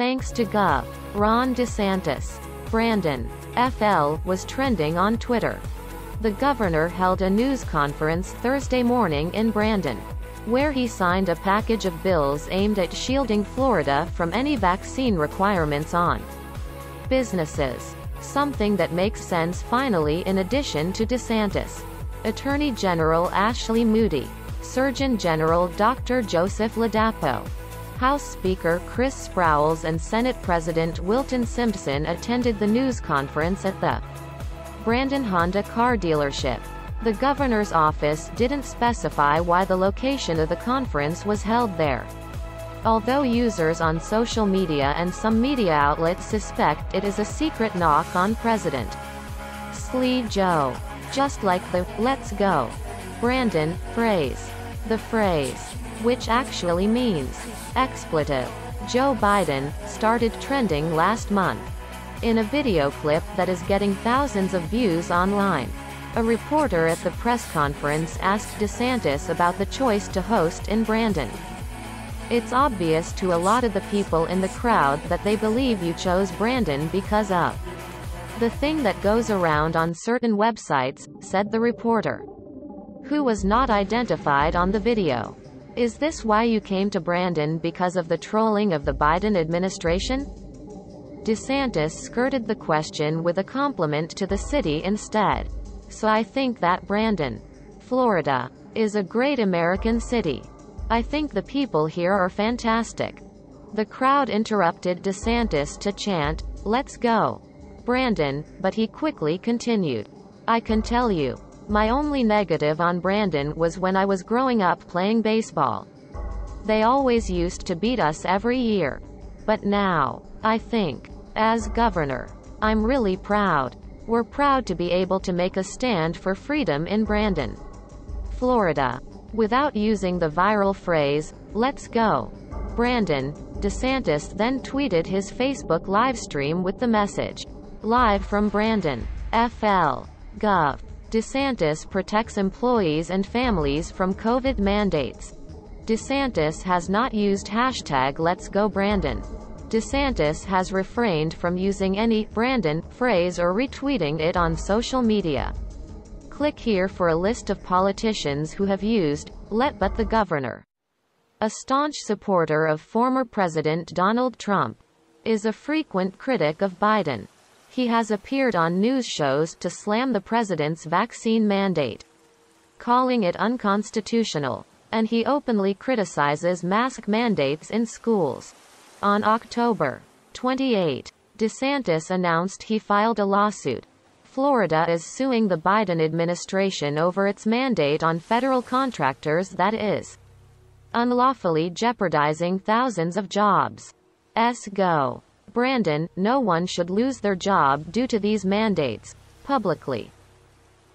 Thanks to Gov. Ron DeSantis. Brandon. FL was trending on Twitter. The governor held a news conference Thursday morning in Brandon, where he signed a package of bills aimed at shielding Florida from any vaccine requirements on businesses. Something that makes sense finally in addition to DeSantis. Attorney General Ashley Moody. Surgeon General Dr. Joseph Ladapo. House Speaker Chris Sprowls and Senate President Wilton Simpson attended the news conference at the Brandon Honda car dealership. The governor's office didn't specify why the location of the conference was held there. Although users on social media and some media outlets suspect it is a secret knock on President Slee Joe. Just like the let's go Brandon phrase. The phrase, which actually means expletive, Joe Biden, started trending last month. In a video clip that is getting thousands of views online. A reporter at the press conference asked DeSantis about the choice to host in Brandon. It's obvious to a lot of the people in the crowd that they believe you chose Brandon because of the thing that goes around on certain websites, said the reporter, who was not identified on the video. Is this why you came to Brandon because of the trolling of the Biden administration? DeSantis skirted the question with a compliment to the city instead. So I think that Brandon, Florida, is a great American city. I think the people here are fantastic. The crowd interrupted DeSantis to chant, Let's go. Brandon, but he quickly continued. I can tell you. My only negative on Brandon was when I was growing up playing baseball. They always used to beat us every year. But now, I think, as governor, I'm really proud. We're proud to be able to make a stand for freedom in Brandon, Florida. Without using the viral phrase, let's go. Brandon, DeSantis then tweeted his Facebook livestream with the message, Live from Brandon. FL. Gov. DeSantis protects employees and families from COVID mandates. DeSantis has not used hashtag Let's Go Brandon. DeSantis has refrained from using any Brandon phrase or retweeting it on social media. Click here for a list of politicians who have used let but the governor. A staunch supporter of former President Donald Trump is a frequent critic of Biden. He has appeared on news shows to slam the president's vaccine mandate, calling it unconstitutional, and he openly criticizes mask mandates in schools. On October 28, DeSantis announced he filed a lawsuit Florida is suing the Biden administration over its mandate on federal contractors that is unlawfully jeopardizing thousands of jobs. S. Go. Brandon, no one should lose their job due to these mandates, publicly.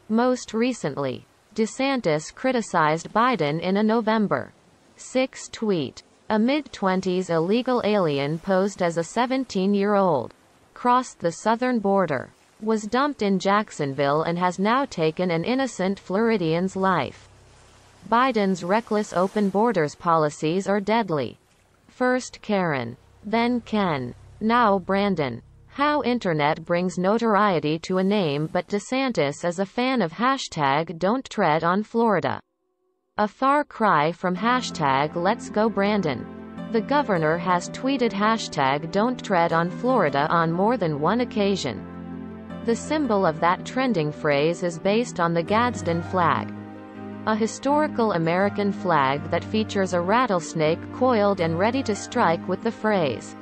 Most recently, DeSantis criticized Biden in a November 6 tweet. A mid-20s illegal alien posed as a 17-year-old crossed the southern border was dumped in Jacksonville and has now taken an innocent Floridian's life. Biden's reckless open borders policies are deadly. First Karen. Then Ken. Now Brandon. How internet brings notoriety to a name but DeSantis is a fan of hashtag don't tread on Florida. A far cry from hashtag let's go Brandon. The governor has tweeted hashtag don't tread on Florida on more than one occasion. The symbol of that trending phrase is based on the Gadsden flag, a historical American flag that features a rattlesnake coiled and ready to strike with the phrase,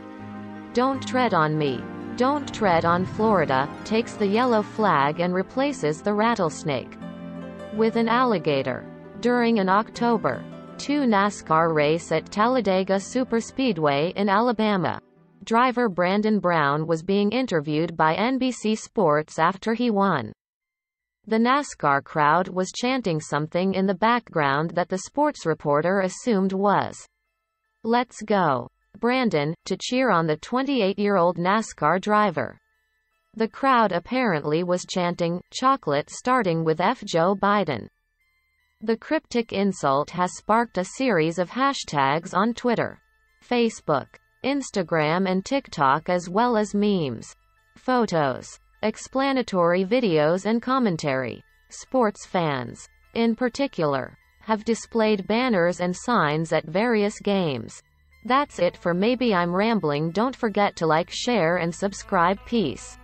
Don't tread on me. Don't tread on Florida, takes the yellow flag and replaces the rattlesnake with an alligator. During an October 2 NASCAR race at Talladega Superspeedway in Alabama, driver Brandon Brown was being interviewed by NBC Sports after he won. The NASCAR crowd was chanting something in the background that the sports reporter assumed was, Let's go. Brandon, to cheer on the 28-year-old NASCAR driver. The crowd apparently was chanting, chocolate starting with F. Joe Biden. The cryptic insult has sparked a series of hashtags on Twitter, Facebook, Instagram and TikTok as well as memes, photos, explanatory videos and commentary. Sports fans, in particular, have displayed banners and signs at various games. That's it for Maybe I'm Rambling. Don't forget to like, share, and subscribe. Peace.